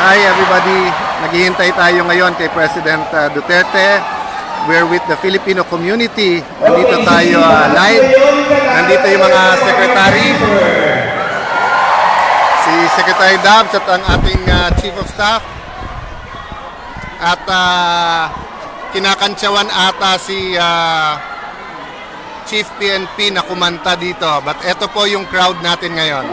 Hi everybody, naghihintay tayo ngayon kay President uh, Duterte. We're with the Filipino community. Nandito tayo uh, live. Nandito yung mga secretary. Si Secretary Dabs at ang ating uh, Chief of Staff. At uh, kinakantsawan ata si uh, Chief PNP na kumanta dito. But eto po yung crowd natin ngayon.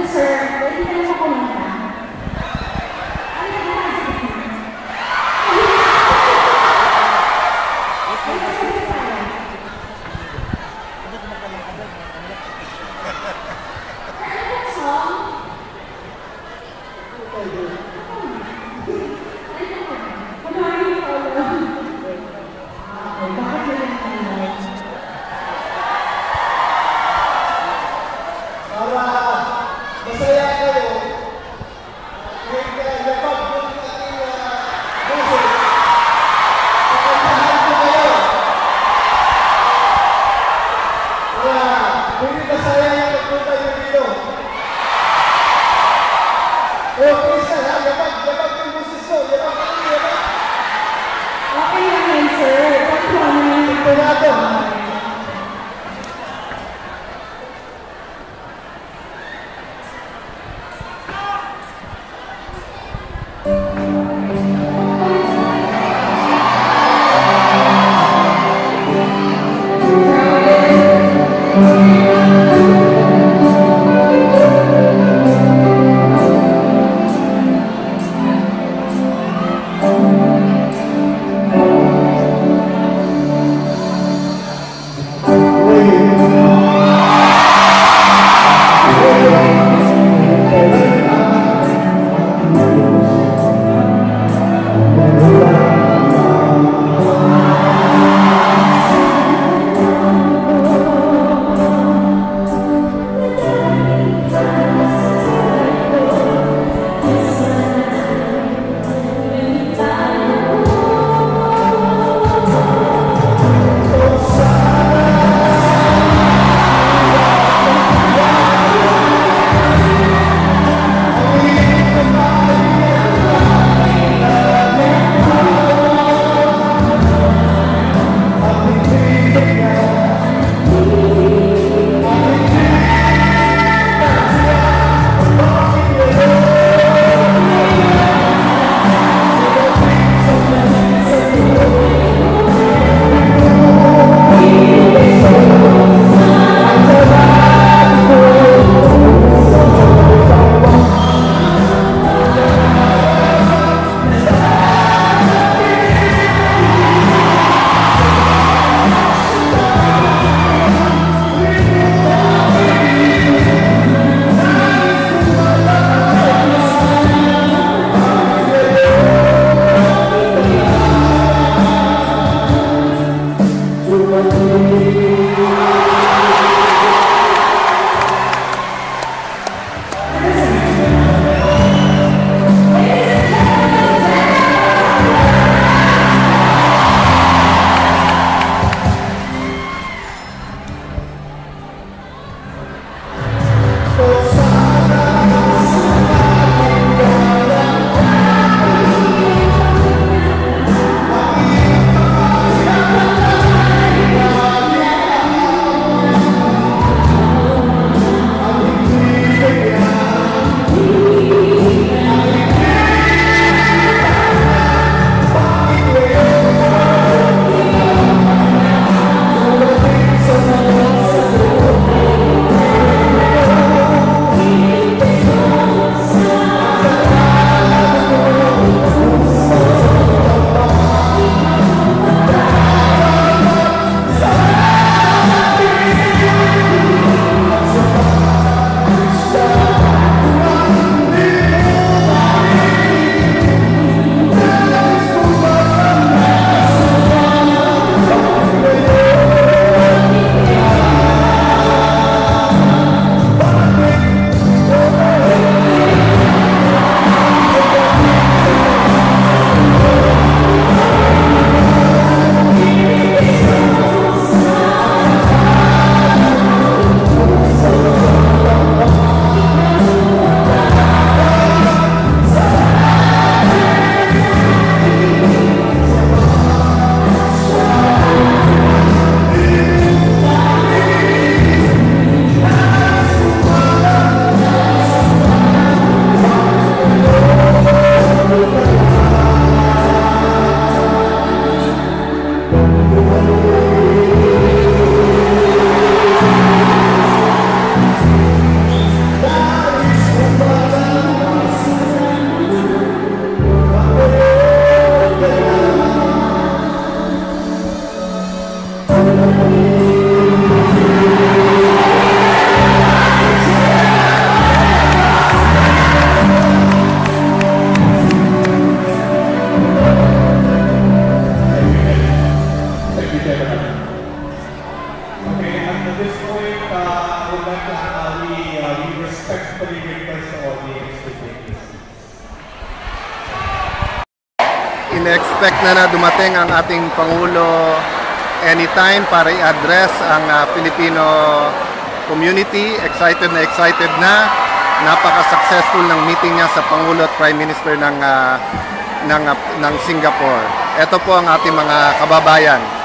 Okay, and at this point, uh, I would like to uh, we, uh, we respectfully request the audience to take this. Inexpect na na dumating ang ating Pangulo anytime para i-address ang uh, Filipino community. Excited na excited na. Napaka-successful ng meeting niya sa Pangulo at Prime Minister ng uh, ng, uh, ng Singapore. Ito po ang ating mga kababayan.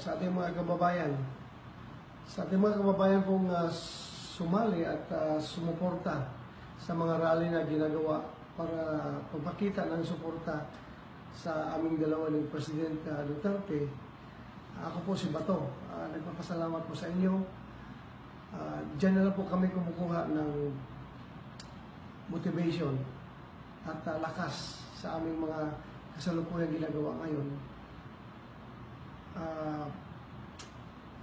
Sa ating mga kababayan. Sa ating mga kababayan pong uh, sumali at uh, sumuporta sa mga rally na ginagawa para pagpakita ng suporta sa aming dalawa ni President uh, Duterte. Ako po si Bato. Uh, nagpapasalamat po sa inyo. Uh, Diyan na lang po kami kumukuha ng motivation at uh, lakas sa aming mga kasalukuyang ginagawa ngayon. Ah,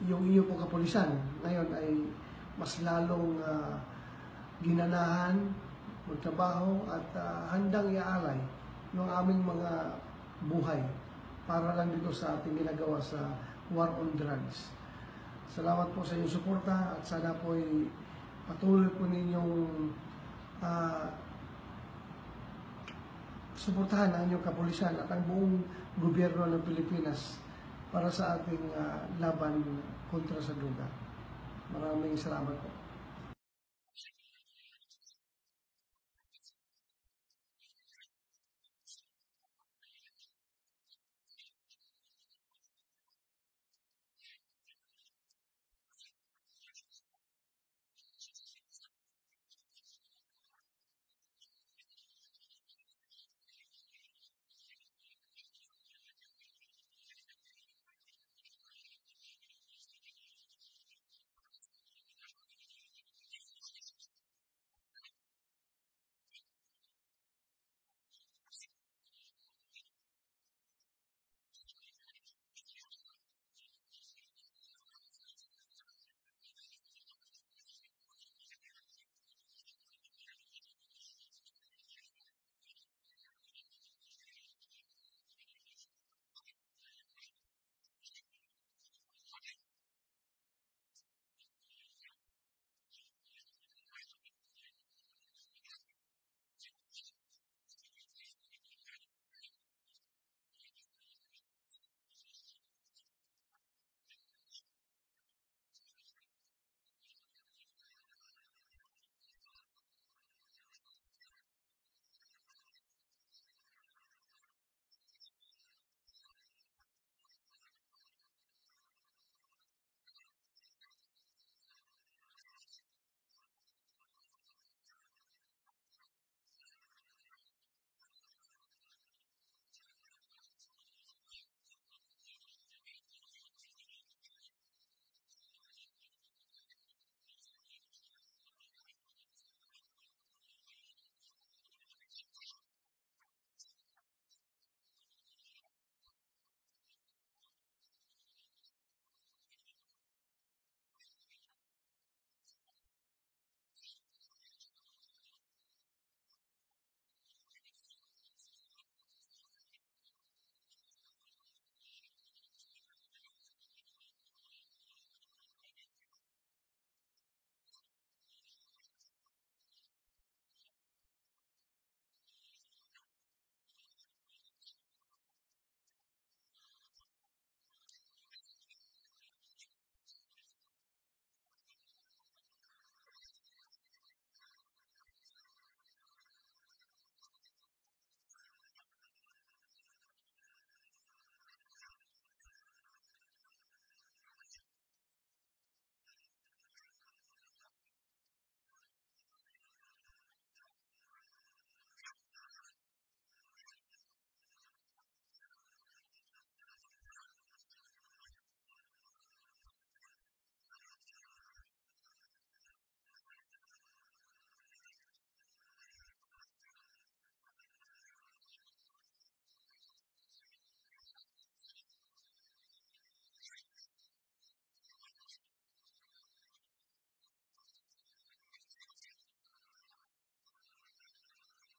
yung iyo po kapulisan ngayon ay mas lalong ah, ginanahan, magtrabaho at ah, handang iaalay yung aming mga buhay para lang dito sa ating ginagawa sa war on drugs. Salamat po sa inyong suporta at sana po ay patuloy po ninyong ah, suportahan ang inyong kapulisan at ang buong gobyerno ng Pilipinas para sa ating ah, laban kontra sa droga. Maraming salamat po.